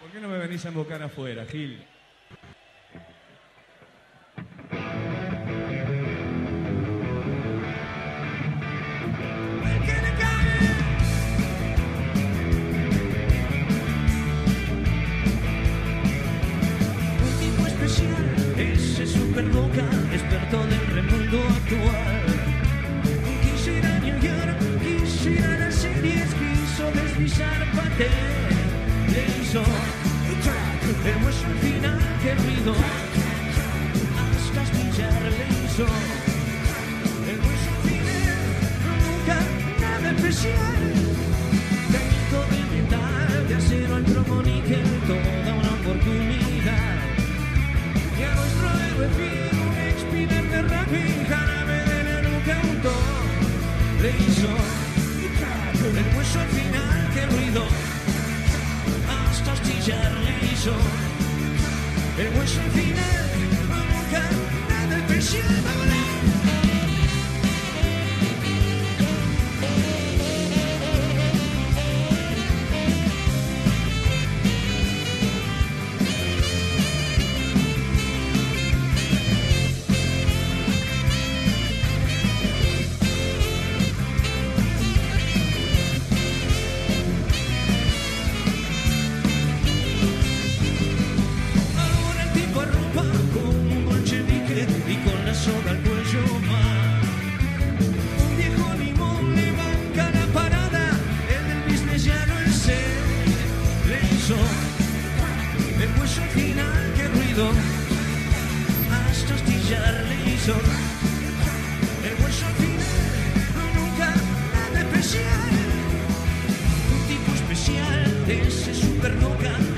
¿Por qué no me venís a embocar afuera, Gil? Ese super loca, experto del remundo actual. Quisiera New York, quisiera las series, quiso deslizar papel. Especial. Técnico metal, de acero al cromo toda una oportunidad. Y a nuestro héroe fiel, un expiner de rugby, jarabe de la nuca untó. Le hizo el hueso al final, qué ruido. Hasta astillar le hizo el hueso al final, nunca nada especial. cuello más. Un viejo limón le banca la parada, el del business ya no es él. Le hizo el hueso final, qué ruido, hasta astillar le hizo. El hueso final, no nunca nada especial, un tipo especial de ese super local.